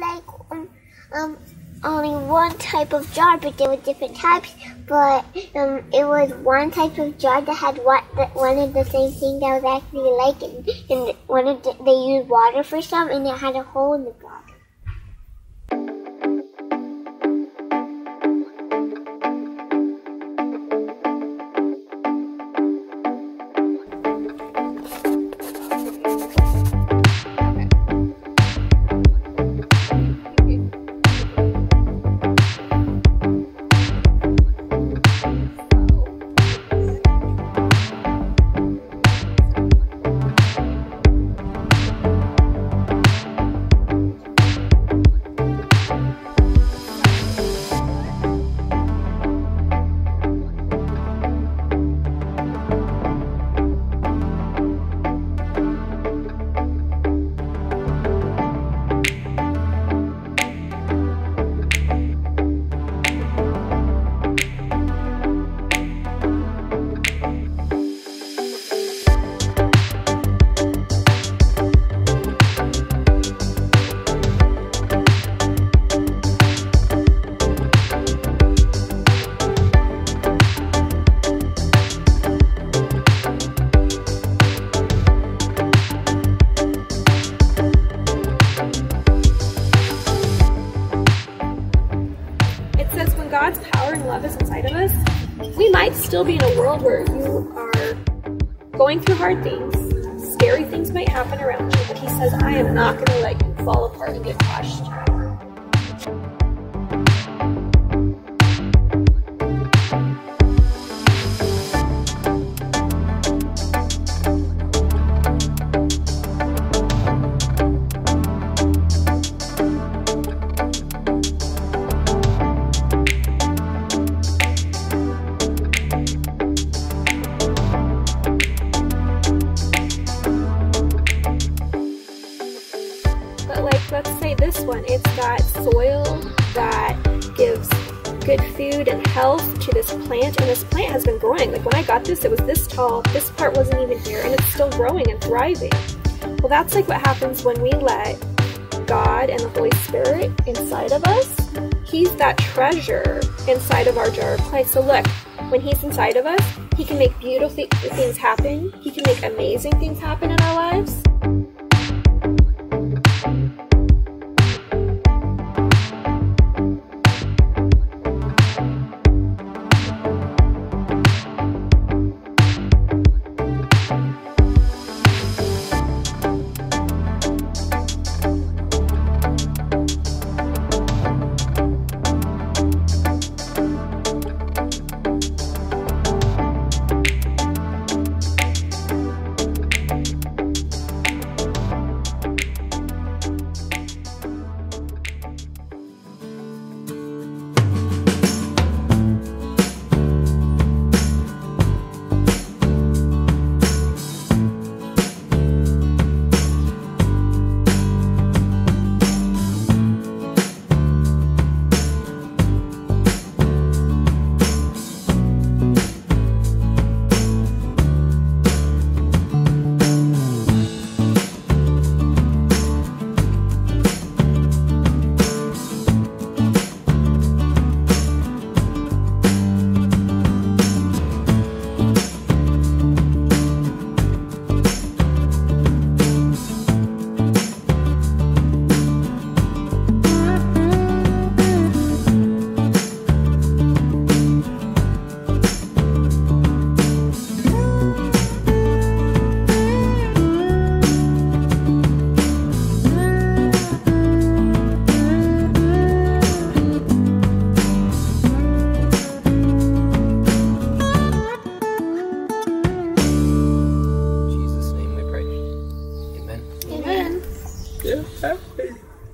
like um, um only one type of jar, but there were different types. But um, it was one type of jar that had what the, one of the same thing that was actually like, and, and one of the, they used water for some, and it had a hole in the God's power and love is inside of us, we might still be in a world where you are going through hard things, scary things might happen around you, but He says, I am not going to let you fall apart and get crushed. This one, it's got soil that gives good food and health to this plant, and this plant has been growing. Like when I got this, it was this tall. This part wasn't even here, and it's still growing and thriving. Well, that's like what happens when we let God and the Holy Spirit inside of us. He's that treasure inside of our jar of clay. So look, when He's inside of us, He can make beautiful things happen. He can make amazing things happen in our lives.